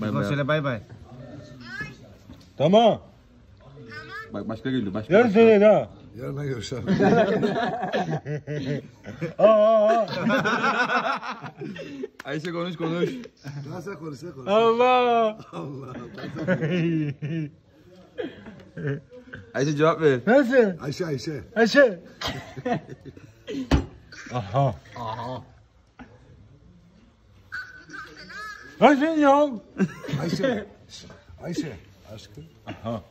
Bay bay. söyle bay bay. Tamam. Bak başka geliyor. Başka. Yarın söyle daha. Yarına görüşelim. Aa, aa, aa. Ayşe konuş konuş. Daha sen konuş sen konuş. Allah. Allah. Ayşe cevap ver. Nasıl? Ayşe Ayşe. Ayşe. Aha. Aha. Ayşe ya. Ayşe. Ayşe. Aşkım. Aha.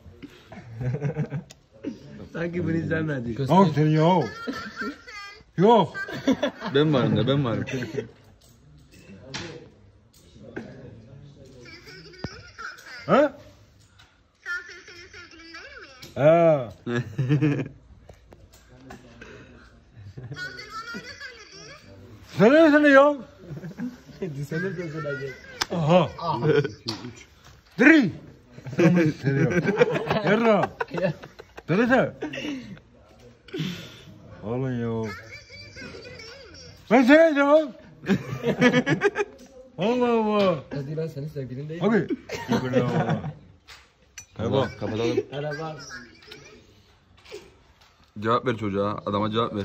Sanki bunu izlemedik. Yok sen yok. Yok. Ben varım da ben varım. Ha? Şansölye senin sevgilin değil mi? Söyledi. Söyle söyle ya. Sen de söyleyecek. Aha. Dri. Tamam söylüyor. Yarra. Söyle sen. Oğlum ya. Ben söyleyeceğim. Allah Allah. Hadi ben senin sevgilin değil. Tamam. Tamam kapatalım. Araba. Cevap ver çocuğa. Adama cevap ver.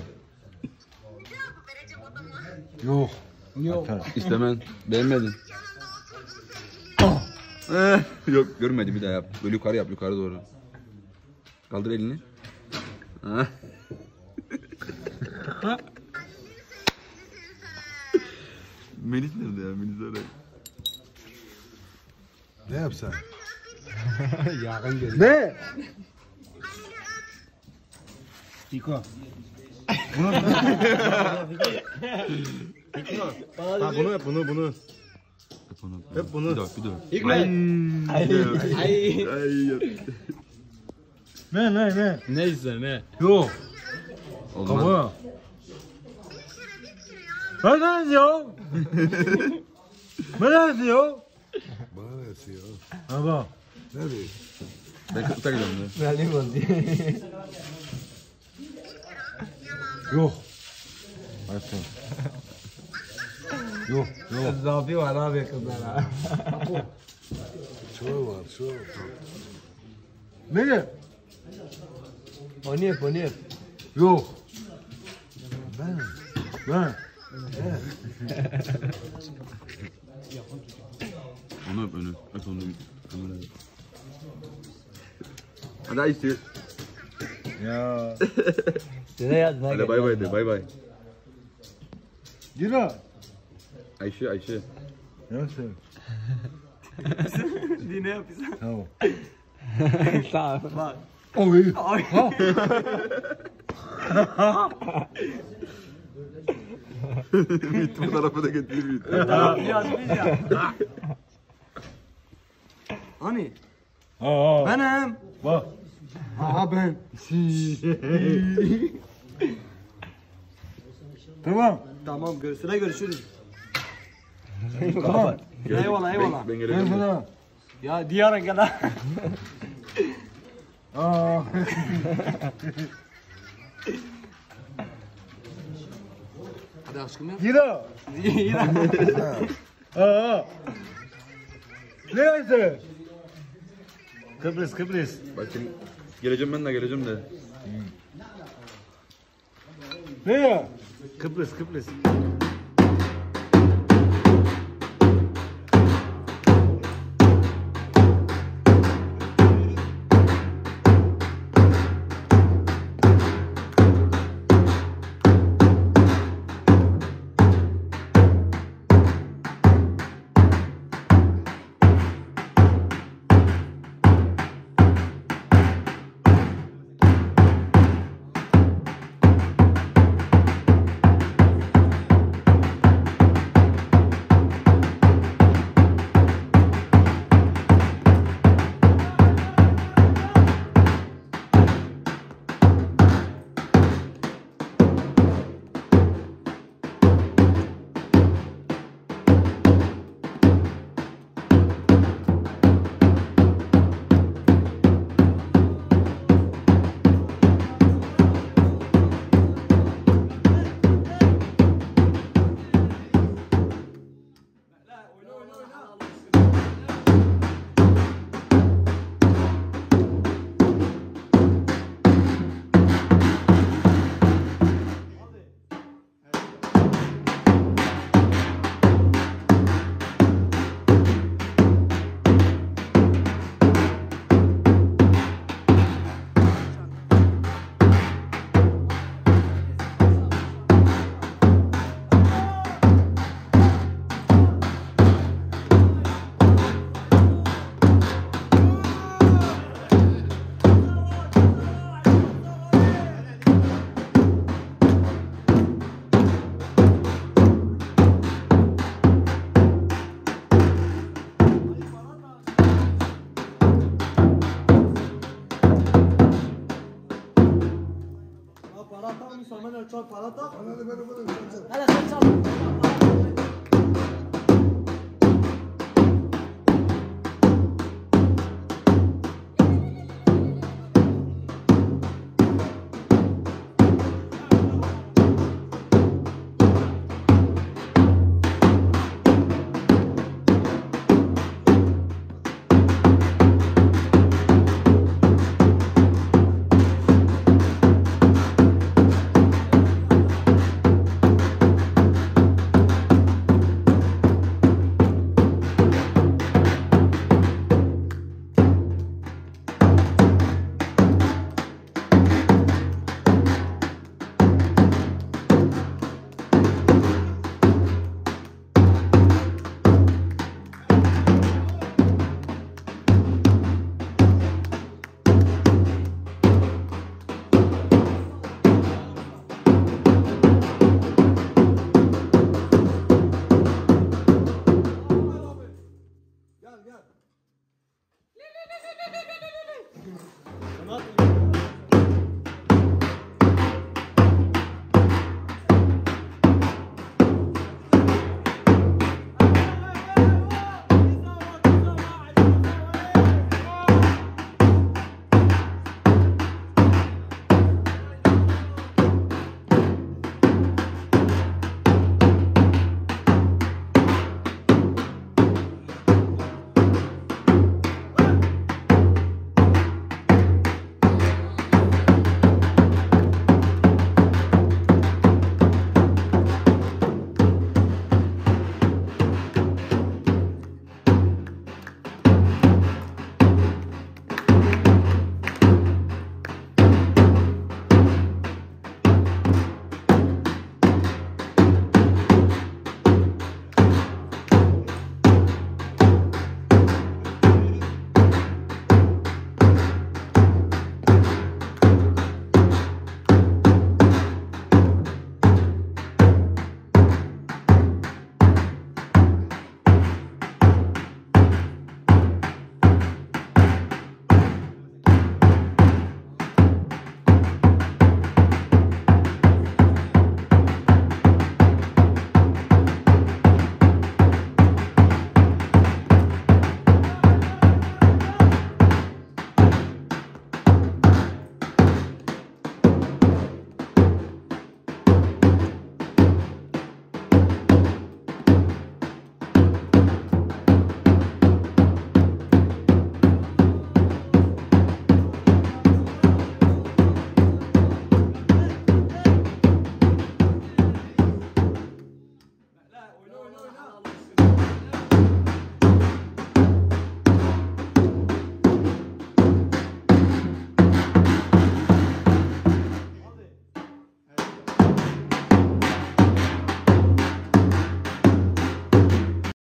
Yok. Yok. Atar. İstemem. Beğenmedin. Yok görmedi bir daha yap. Böyle yukarı yap yukarı doğru. Kaldır elini. Ha. Melis nerede ya? Melis nerede? Ne yapsan? Yakın geliyor. Ne? Niko. Bunu Ha bunu yap bunu bunu. Hep bunu. Bir daha bir daha. İlk Ay. Ay. Ay. Ne ne ne? Neyse ne. Yok. Olmaz. Kafa. Ben ne diyor? Ben ne diyor? Bana ne yapıyor? Baba. Ne diyor? Ben kırkta gidiyorum ya. Verdim oldu. Yok. Açın. Yok yok. Zafi var abi kızlara. Çoğu var çoğu. Ne? Onu yap onu yap. Yok. Ben. Ben. Onu öp önü. Öp onu. Kamerayı. Hadi Ayşe. Ya. Size yazma. Hadi bay bay de bay bay. Giro. Ayşe Ayşe. Nasıl? Dine yapıyorsun. Tamam. Sağ ol. Bak. Oy. Bitti bu tarafa da getireyim. Yazmış ya. Hani? Aa. Benim. Bak. Aha ben. Tamam. Tamam gör sıra görüşürüz. Tamam. Eyvallah eyvallah. Ben, ben sana. Ya diyara gel ha. Aa. Hadi aşkım ya. Giro. Aa. Ne yaptın? Kıbrıs Kıbrıs. Bak şimdi geleceğim ben de geleceğim de. Ne ya? Kıbrıs Kıbrıs. çal para tak. Hadi ben o kadar çal. Hadi sen çal.